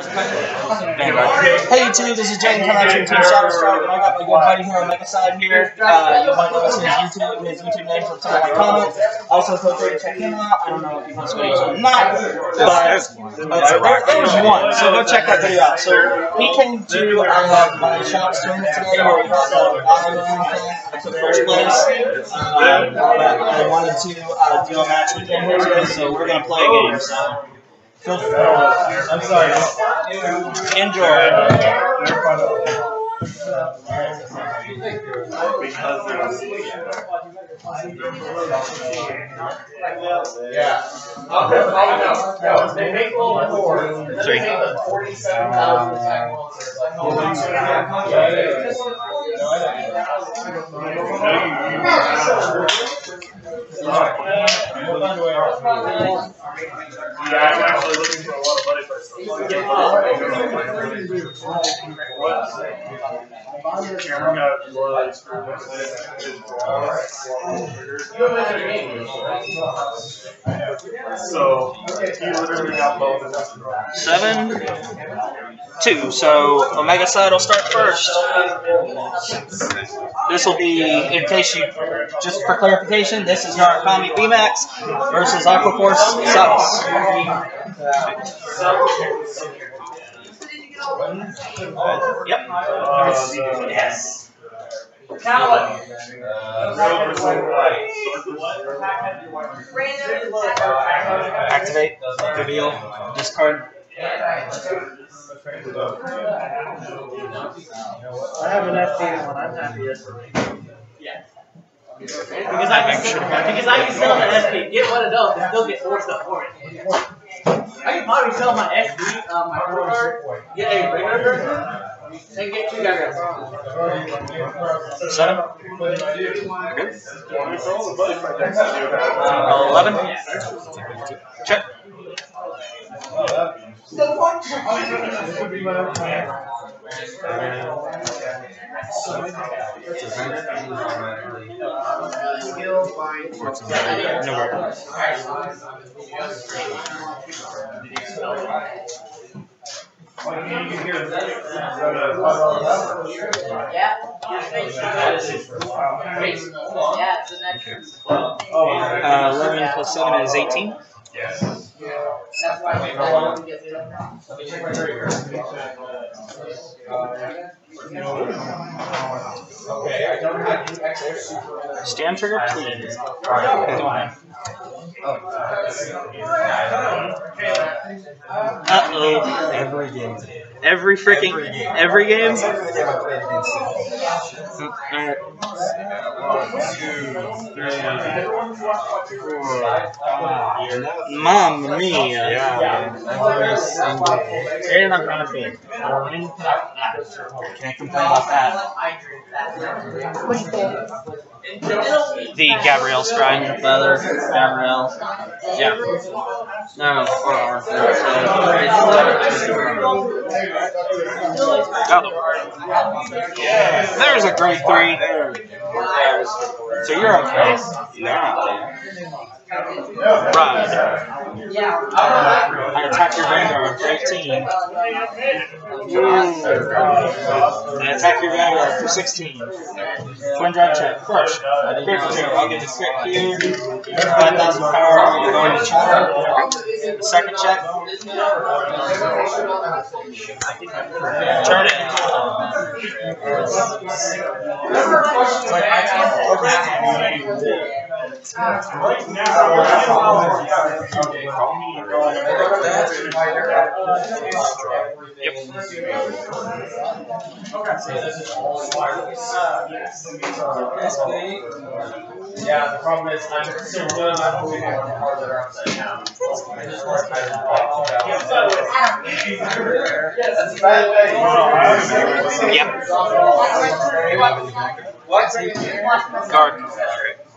Hey YouTube, this is Jaden coming out from Team Shadow Strike, and I got my good buddy here on Mega Side here. Uh, you might notice his YouTube, his YouTube name from some of my comments. Also, feel free to check him out. I don't know if he posts videos or not, but uh, there, there's one, so go check that video out. So he came to uh, my shop tournament today where we got the autoimmune thing. I took first place, uh, but I wanted to uh, do a match with him here today, so we're gonna play a game. So. Feel free. I'm sorry. Enjoy. Yeah. They make all four. Three. Forty-seven thousand Yeah, So he literally got both of. Seven, two. So OmegaCyde will start first. This will be, in case you, just for clarification, this is Narukami VMAX versus Aquaforce Subs. Yep. Yes. Activate, reveal, discard. I have an FD one. I'm happy Because I can sell, because I can sell the SP, get one of those, and still get four stuff for it. I can probably sell my SP, um, my core card, get a regular version, and get two guys. Seven. Eleven. Check. Uh, Eleven plus seven is eighteen. That's why we want to get it. Stand trigger, please. Uh oh. Every game. Every freaking every game. Every game I. Alright. Yeah, every single game. And I'm gonna be. Can't complain about that. The Gabrielle Stride brother. Gabrielle. Yeah. No, or Arthur. Uh, uh, oh. There's a grade three. So you're okay. Yeah. Ride. I attack your Vanguard for 18. I attack your Vanguard for 16. Twin drive check. Crush. Fail. I'll get the crit here. 5,000 power. You're going to. Second check. Turn it. It's like I can't Right now, Yeah, the problem is I'm so good, I'm on the that are want Yep. Guard. Next go. Uh, Use that skill.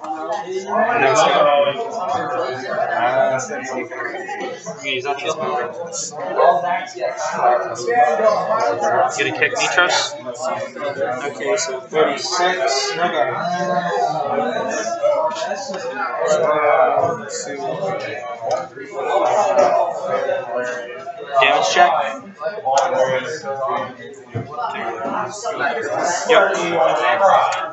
Get a kick Nitros. Okay, so 36. No go. Damage check. Yep.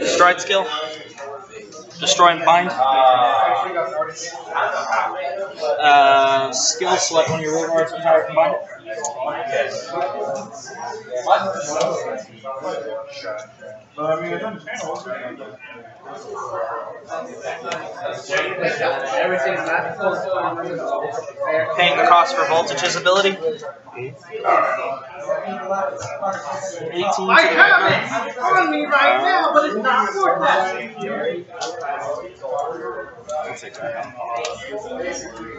Stride skill. Destroy and bind. Uh, skill select one your roll cards from power combine. Everything's not supposed to be Paying the cost for Voltage's ability. 18 I have it on me right now, but it's not worth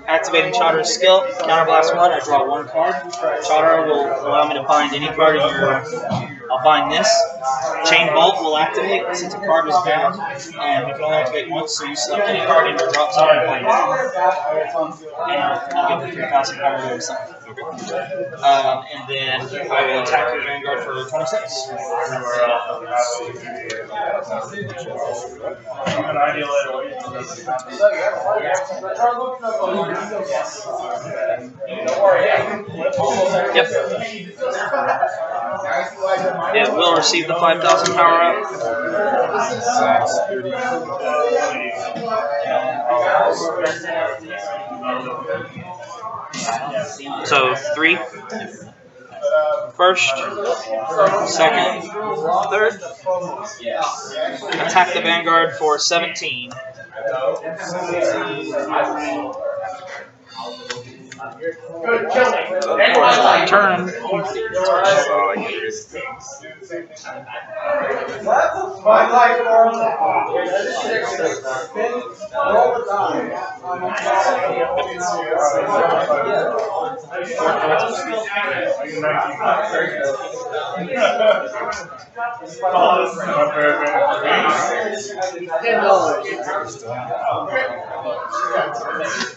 Activating Chatter's skill. Counterblast one. I draw one card. Chatter will allow me to bind any card in your. I'll bind this. Chain Bolt will activate since a card was bound, and we can only activate once. So you select any card in your drop zone and bind it. And I'll give the 3,000 power to himself. Um, and then I will attack your Vanguard for 26. An ideal Yep. It will receive the 5,000 power up. So three. First, second, third. Attack the Vanguard for 17. Turn. Ten dollars. They're getting more time,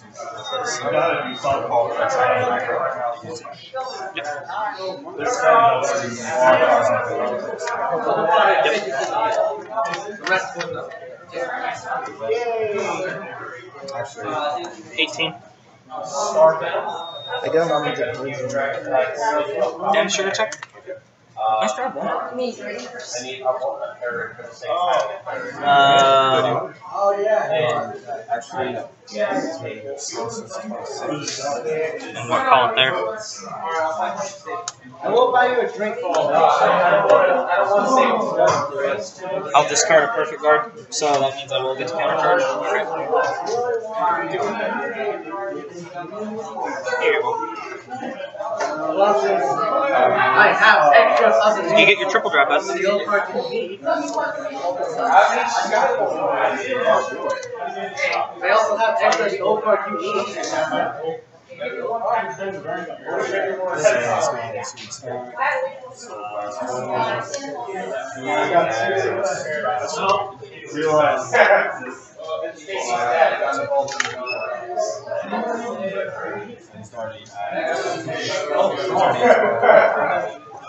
know, You gotta do This guy knows. The rest of them. 18. I don't know the Damn sugar check. Nice job, man. Uh, oh, yeah. And Actually, and what call it there? I will buy you a drink for all I'll discard a perfect guard, so that means I will get to countercharge. Here you go. I have extra You get your triple drop, me. I also have extra card to me. Realize.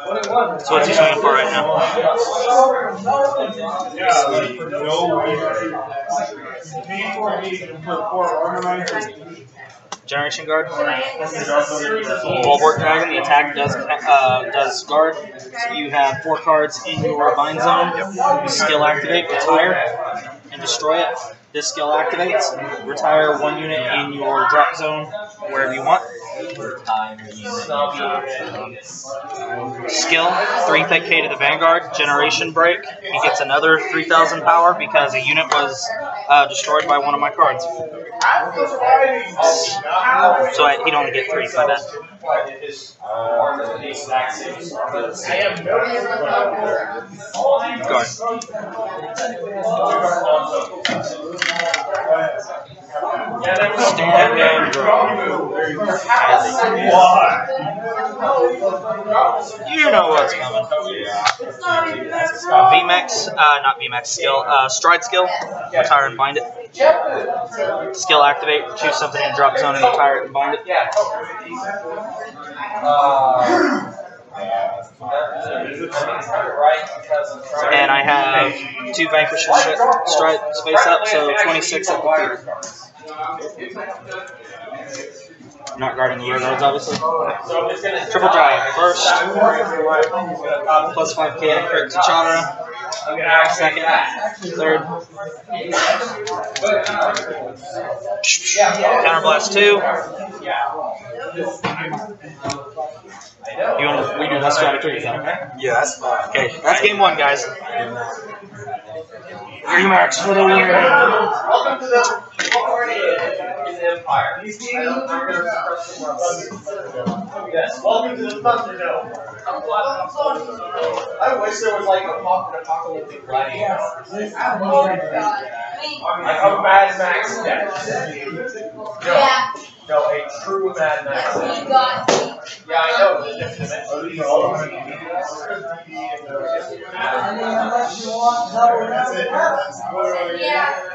So what's he swinging for right now? Yeah, no way. Me for me, for four organizers. Generation Guard. Bulwark Dragon. The attack does uh, does guard. So you have four cards in your bind zone. You skill activate, retire, and destroy it. This skill activates. Retire one unit in your drop zone wherever you want. Skill, 3 thick K to the Vanguard, Generation Break. He gets another 3,000 power because a unit was uh, destroyed by one of my cards. So I, he'd only get 3, my bad. Guard. Stand and draw. You know what's coming. VMAX, uh, not VMAX skill, uh, stride skill, retire and bind it. Skill activate, choose something in drop zone and retire it and bind it. And I have two vanquishes stride space up, so 26 at the field. Not guarding the guards, obviously. Triple giant first. Plus 5k and crit to Chara. Second. Third. Counterblast 2. You want to redo that strategy? Is that okay? Yeah, that's fine. Okay, that's game one, guys. Remax for the win. Welcome to the in the Empire. Oh, yes, welcome to the Thunderdome. I wish there was like a pop- apocalyptic writing. Oh, like a Mad Max death. Yeah, No, a true Mad Max death. you got me. Yeah, I know. the different Yeah.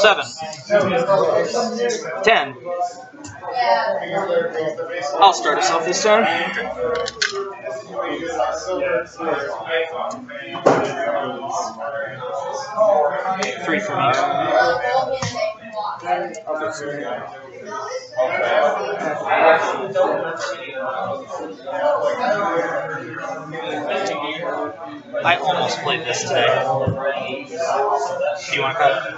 Seven. Ten. I'll start us off this time. Three for me. Well, we'll get it next block. I almost played this today. Do you want to cut? it?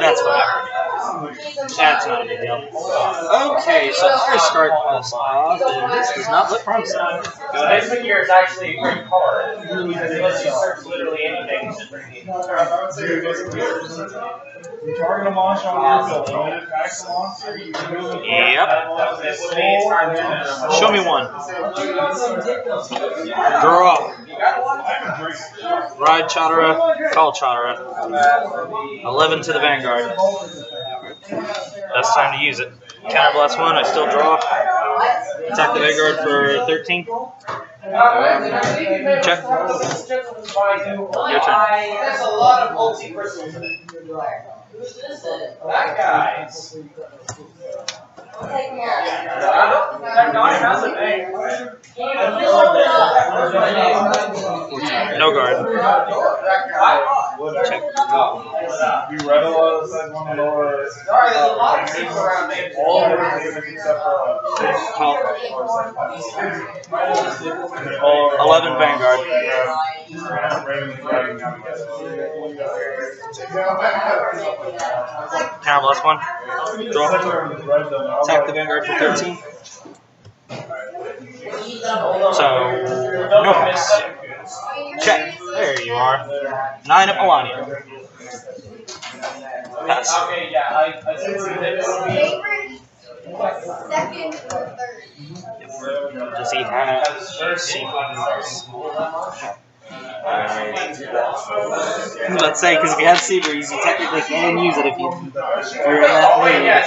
That's fine. That's not a big deal. Okay, so I start us off, and this does not look promising. This figure is actually a great card. Because it lets you search literally anything. It's just pretty neat. Target a monster on your field. Don't attack the monster. You. Yep. This would be time to- Show me one. Draw. Ride Chatara, call Chatara. 11 to the Vanguard. That's time to use it. Counterblast 1, I still draw. Attack the Vanguard for 13. Check. Your turn. There's a lot of it. Who's this? That guy. No guard. Check. You read a lot of that one lower. Sorry, there's a lot of people around me. All of them except for. uh, Call. all- 11 Vanguard. Counterblast 1. Draw. Attack the Vanguard for 13. So, no miss. Check. There you are. 9 of Melania. Pass. Okay, yeah, I, I? Second or third? Does he have see? I was about to say, because if you have Sea you technically can use it if, you, if you're in that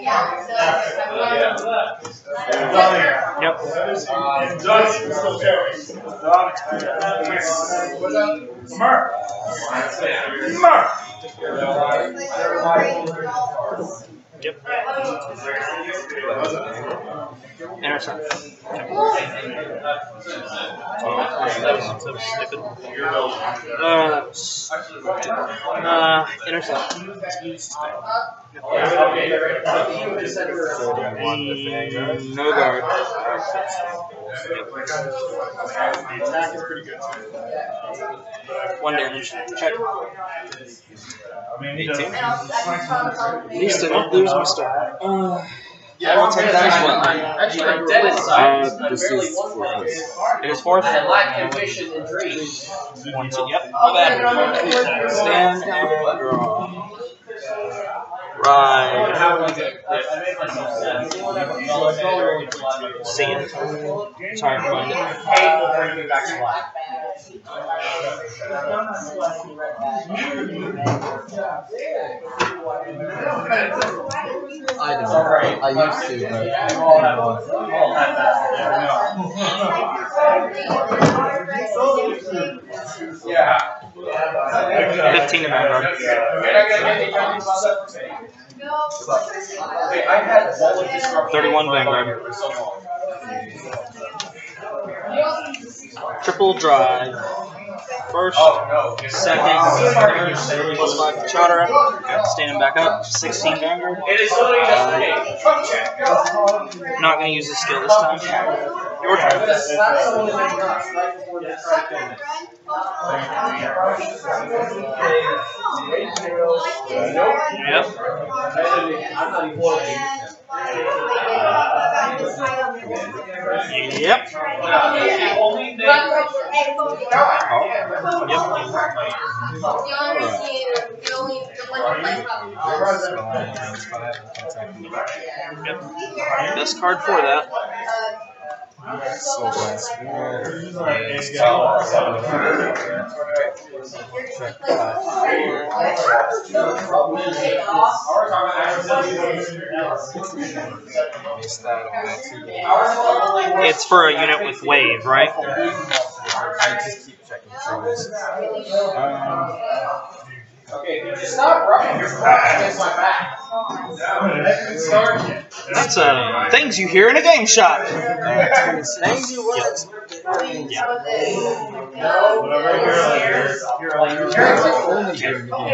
Yeah, so. Yep. And Johnny is still Jerry. What's up? Mark. Mark. Yep. Intercept. Uh, uh, intercept. No guard. The attack is pretty good too. One damage. Check. I mean, he does. At least I don't lose my star. Uh, I will take that one. Actually, I'm dead inside. Uh, this is one for point. it is fourth. I lack ambition and dreams. One, two, yep. Not bad. Stand and draw. Right. How we do it. Sorry, find it. Will bring back to life. I don't know. I used to, but Yeah. 15 of them, bro. Thirty-one Vanguard. Triple drive. First, second, third, plus. Standing back up. Sixteen Vanguard. It is Not gonna use the skill this time. Your turn. That's that's the one that makes nuts, right before the strike damage. Yep. I'm not even working. Yep. Best card for that. So last missed that on that too. It's for a unit with wave, right? I just keep checking troubles. Um, Okay, just stop rubbing your back against my back. That's uh, things you hear in a game shop. things you want.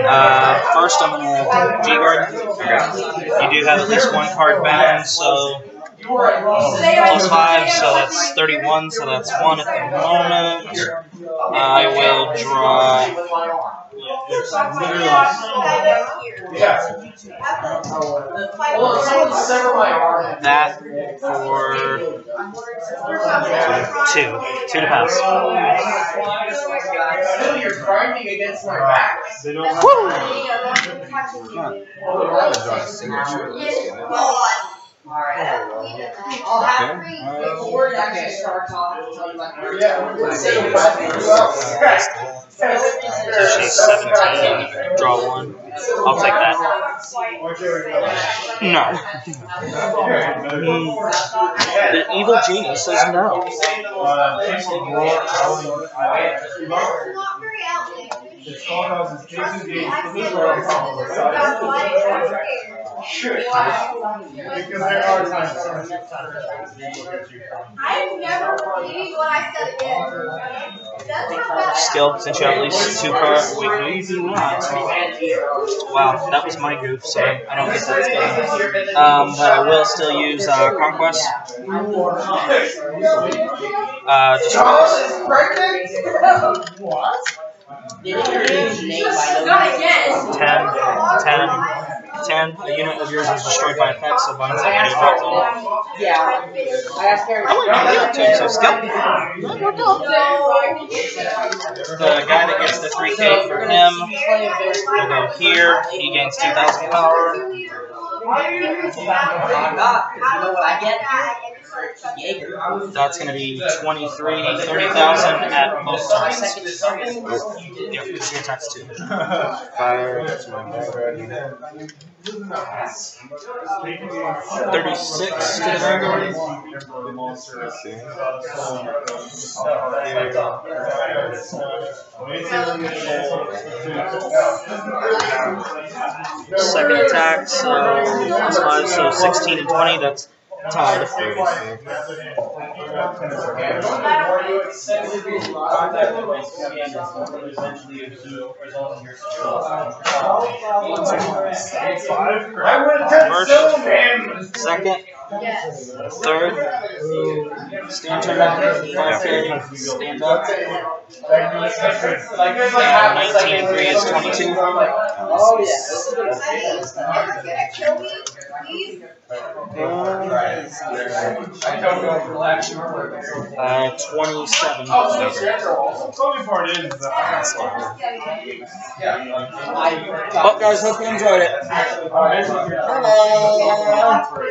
Uh, first, I'm gonna G guard. You do have at least one card bound, so plus five, so that's 31, so that's one at the moment. I will draw. Well, someone sever my arm. That for two. Two to pass. Still, you're grinding against my back. they don't have a signature list in it. I'll have three. Before you actually start talking, tell you like, Yeah. So she's 17. Draw one. I'll take that. No. The evil genie says no. Not very outdated. It's Jason Gates, I've this seen is where I'm those. from. That's why I'm scared. Because there are times when people get you. I've never believed what I said again. That's not since you have at least two cards. Wait, no. Wow, that was my goof, so I don't get that skill. Um, but I will still use uh, Conquest. Uh, just Did you hear his name by Not again. 10, 10, 10. A unit of yours is destroyed by effects, so binds like any drop. Yeah. I asked. Oh, wait, no, so skill. The guy that gets the 3k for him will go here. He gains 2,000 power. I'm not, because you know what I get? Jaeger. That's going to be 23, 30,000 at most My turns. second service. Yep, she attacks two. Fire to my Vanguard. 36 to the Vanguard. Second attack, so uh, plus 5, so 16 and 20, that's tied. First, second, third, stand turn, 5k, stand up. Uh, 19 3 is 22. Oh, yeah. Uh, 27. Funny part is that Well, guys, hope you enjoyed it. I. Hello.